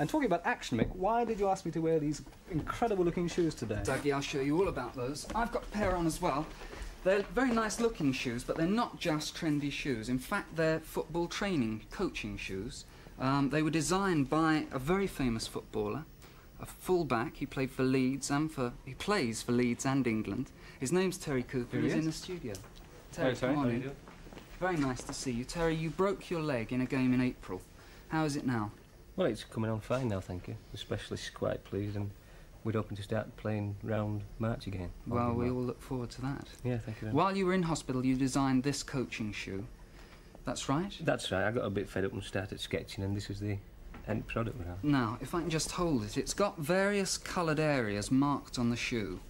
And talking about action, Mick, why did you ask me to wear these incredible looking shoes today? Dougie, I'll show you all about those. I've got a pair on as well. They're very nice looking shoes, but they're not just trendy shoes. In fact, they're football training, coaching shoes. Um, they were designed by a very famous footballer, a fullback. He played for Leeds and for he plays for Leeds and England. His name's Terry Cooper. Here he He's in the studio. Terry, Hi, Terry. come on in. Very nice to see you, Terry. You broke your leg in a game in April. How is it now? Well, it's coming on fine now, thank you. The specialist's quite pleased, and we're hoping to start playing round March again. Well, we all look forward to that. Yeah, thank you. While you were in hospital, you designed this coaching shoe. That's right. That's right, I got a bit fed up and started sketching, and this is the end product we have. Now, if I can just hold it, it's got various coloured areas marked on the shoe.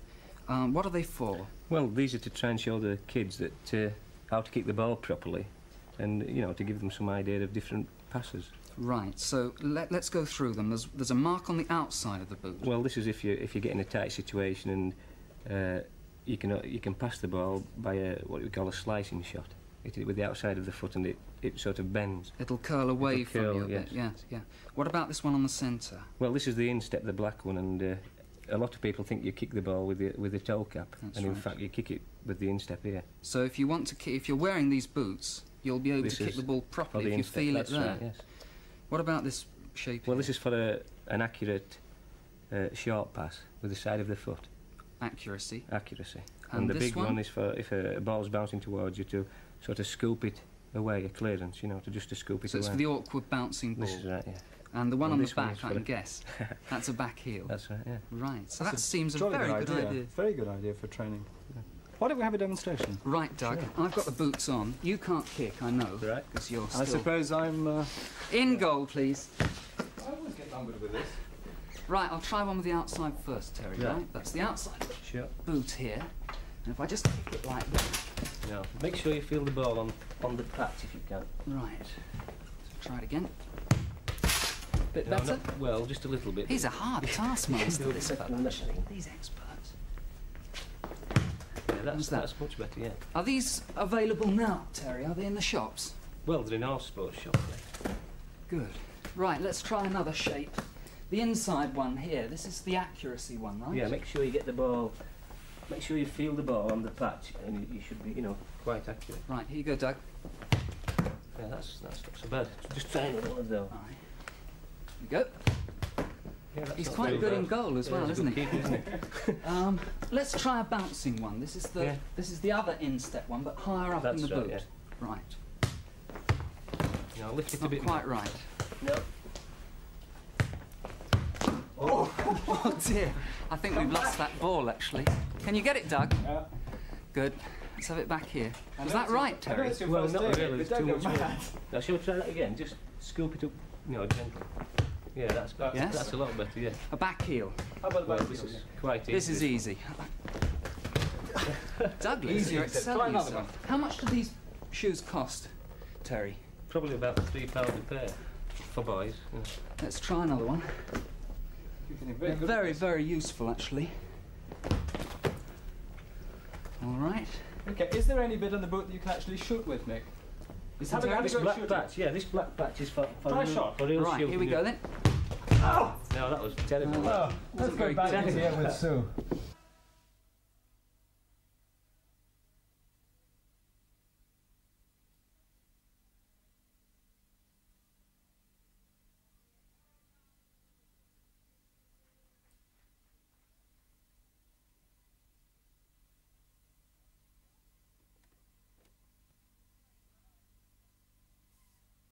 Um, what are they for? Well, these are to try and show the kids that uh, how to kick the ball properly, and you know to give them some idea of different passes. Right, so let, let's go through them. There's, there's a mark on the outside of the boot. Well, this is if you if you get in a tight situation and uh, you can uh, you can pass the ball by a what we call a slicing shot. It, with the outside of the foot, and it, it sort of bends. It'll curl away It'll from you a bit. yes. Yes, yeah. What about this one on the centre? Well, this is the instep, the black one, and uh, a lot of people think you kick the ball with the with the toe cap, That's and in right. fact you kick it with the instep here. So if you want to, if you're wearing these boots, you'll be able This to kick the ball properly the if you instep, feel it that's there. right, yes. What about this shape? Well, here? this is for a, an accurate uh, short pass with the side of the foot, accuracy. accuracy. And the this big one? one? is for if a ball's bouncing towards you to sort of scoop it away, a clearance, you know, to just to scoop it away. So it's for the awkward bouncing ball. This is right, yeah. And the one and on the back, is I can guess. That's a back heel. That's right, yeah. Right, so That's that seems a very good idea. Very good idea for training. Why don't we have a demonstration? Right, Doug, I've got the boots on. You can't kick, I know. Right. Because you're still... I suppose I'm. Uh, In goal, please. I always get lumbered with this. Right, I'll try one with the outside first, Terry, Yeah. right? That's the outside Sure. boot here. And if I just kick it like that... No. Make sure you feel the ball on, on the patch if you can. Right. So try it again. Bit No, better? not- well, just a little bit. He's a hard taskmaster, this bit fella. better than that. These experts. That's, that? that's much better, yeah. Are these available now, Terry? Are they in the shops? Well, they're in our sports shop. yeah. Good. Right, let's try another shape. The inside one here. This is the accuracy one, right? Yeah, make sure you get the ball. Make sure you feel the ball on the patch, and you, you should be, you know, quite accurate. Right, here you go, Doug. Yeah, that's that's not so bad. Just try one of those. All right. Here you go. Yeah, He's quite good bad. in goal as Yeah, well, he's isn't he? keeper, isn't he? Um, let's try a bouncing one. This is the Yeah. this is the other instep one, but higher up That's in the right, boot. Right. No, lift it a Not bit. quite right. No. Oh dear. I think we've lost that ball actually. Can you get it, Doug? Yeah. Good. Let's have it back here. I Was that it's right, Terry? it's your Well, not really, but there's too go much mad. Now, shall we try that again? Just scoop it up, you know, gently. Yeah, that's that's, Yes? that's a lot better. Yeah. A back heel. How about Well, that? this is quite easy. This is easy. Douglas, Easy, you're he said. excelling Try another yourself. How much do these shoes cost, Terry? probably about three pounds a pair for boys. yeah. Let's try another one. You're getting They're good very, very useful actually. All right. Okay, is there any bit on the boat that you can actually shoot with, Mick? Is Have a- have a This go black shooting. patch, yeah, this black batch is for for real, shot. for real Right, here we go then. Oh! No, that was terrible. Oh. Let's very go back good. into here with Sue.